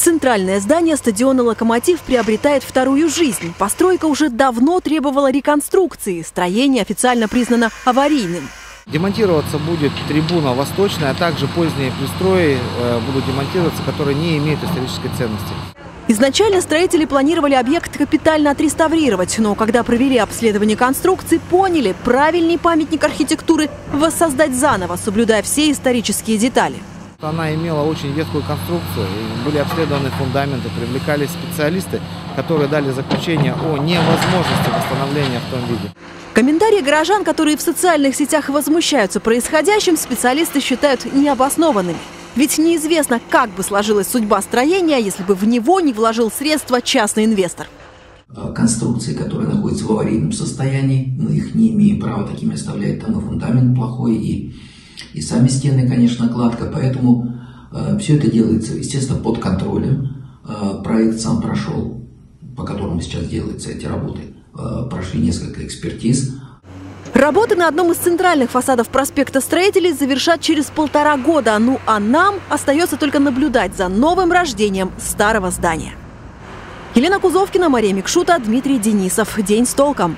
Центральное здание стадиона «Локомотив» приобретает вторую жизнь. Постройка уже давно требовала реконструкции. Строение официально признано аварийным. Демонтироваться будет трибуна восточная, а также поздние пристрои э, будут демонтироваться, которые не имеют исторической ценности. Изначально строители планировали объект капитально отреставрировать, но когда провели обследование конструкции, поняли, правильный памятник архитектуры воссоздать заново, соблюдая все исторические детали. Она имела очень ветхую конструкцию, были обследованы фундаменты, привлекались специалисты, которые дали заключение о невозможности восстановления в том виде. Комментарии горожан, которые в социальных сетях возмущаются происходящим, специалисты считают необоснованными. Ведь неизвестно, как бы сложилась судьба строения, если бы в него не вложил средства частный инвестор. Конструкции, которые находятся в аварийном состоянии, мы их не имеем права такими оставлять, там и фундамент плохой, и и сами стены, конечно, кладка, поэтому э, все это делается, естественно, под контролем. Э, проект сам прошел, по которому сейчас делаются эти работы, э, прошли несколько экспертиз. Работы на одном из центральных фасадов проспекта Строителей завершат через полтора года. Ну а нам остается только наблюдать за новым рождением старого здания. Елена Кузовкина, Мария Микшута, Дмитрий Денисов. День с толком.